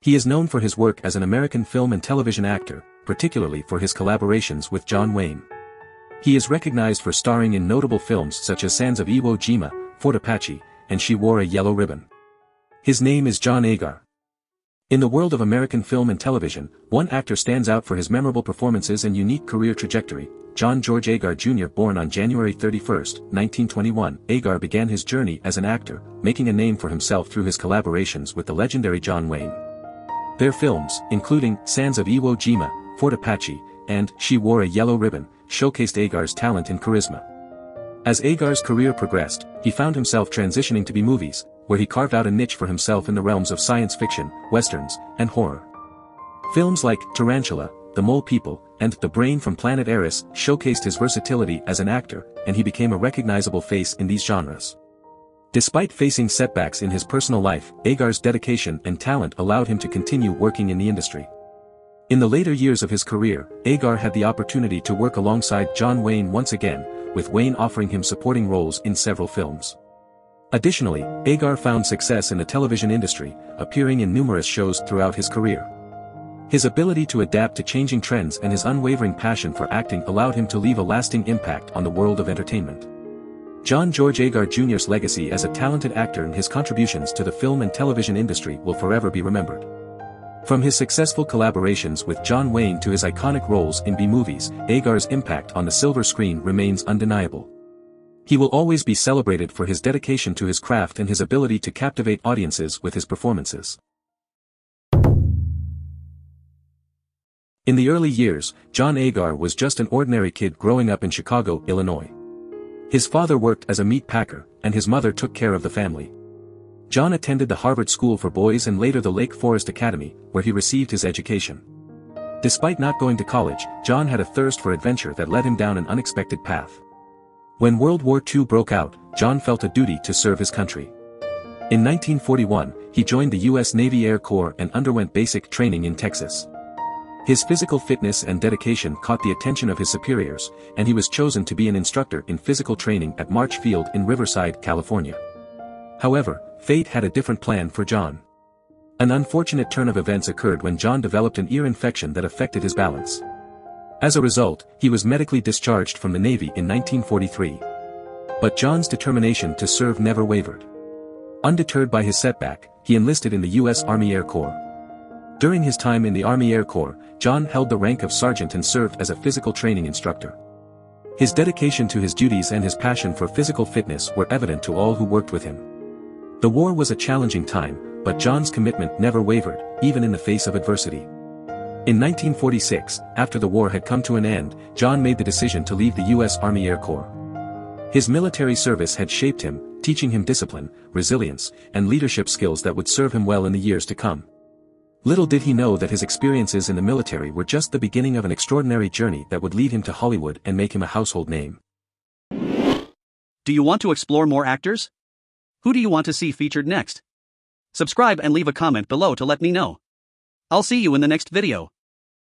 He is known for his work as an American film and television actor, particularly for his collaborations with John Wayne. He is recognized for starring in notable films such as Sands of Iwo Jima, Fort Apache, and She Wore a Yellow Ribbon. His name is John Agar. In the world of American film and television, one actor stands out for his memorable performances and unique career trajectory, John George Agar Jr. Born on January 31, 1921, Agar began his journey as an actor, making a name for himself through his collaborations with the legendary John Wayne. Their films, including Sands of Iwo Jima, Fort Apache, and She Wore a Yellow Ribbon, showcased Agar's talent and charisma. As Agar's career progressed, he found himself transitioning to B movies, where he carved out a niche for himself in the realms of science fiction, westerns, and horror. Films like Tarantula, The Mole People, and The Brain from Planet Arous showcased his versatility as an actor, and he became a recognizable face in these genres. Despite facing setbacks in his personal life, Agar's dedication and talent allowed him to continue working in the industry. In the later years of his career, Agar had the opportunity to work alongside John Wayne once again, with Wayne offering him supporting roles in several films. Additionally, Agar found success in the television industry, appearing in numerous shows throughout his career. His ability to adapt to changing trends and his unwavering passion for acting allowed him to leave a lasting impact on the world of entertainment. John George Agar Jr.'s legacy as a talented actor and his contributions to the film and television industry will forever be remembered. From his successful collaborations with John Wayne to his iconic roles in B-movies, Agar's impact on the silver screen remains undeniable. He will always be celebrated for his dedication to his craft and his ability to captivate audiences with his performances. In the early years, John Agar was just an ordinary kid growing up in Chicago, Illinois. His father worked as a meat packer, and his mother took care of the family. John attended the Harvard School for Boys and later the Lake Forest Academy, where he received his education. Despite not going to college, John had a thirst for adventure that led him down an unexpected path. When World War II broke out, John felt a duty to serve his country. In 1941, he joined the U.S. Navy Air Corps and underwent basic training in Texas. His physical fitness and dedication caught the attention of his superiors, and he was chosen to be an instructor in physical training at March Field in Riverside, California. However, fate had a different plan for John. An unfortunate turn of events occurred when John developed an ear infection that affected his balance. As a result, he was medically discharged from the Navy in 1943. But John's determination to serve never wavered. Undeterred by his setback, he enlisted in the U.S. Army Air Corps. During his time in the Army Air Corps, John held the rank of sergeant and served as a physical training instructor. His dedication to his duties and his passion for physical fitness were evident to all who worked with him. The war was a challenging time, but John's commitment never wavered, even in the face of adversity. In 1946, after the war had come to an end, John made the decision to leave the U.S. Army Air Corps. His military service had shaped him, teaching him discipline, resilience, and leadership skills that would serve him well in the years to come. Little did he know that his experiences in the military were just the beginning of an extraordinary journey that would lead him to Hollywood and make him a household name. Do you want to explore more actors? Who do you want to see featured next? Subscribe and leave a comment below to let me know. I'll see you in the next video.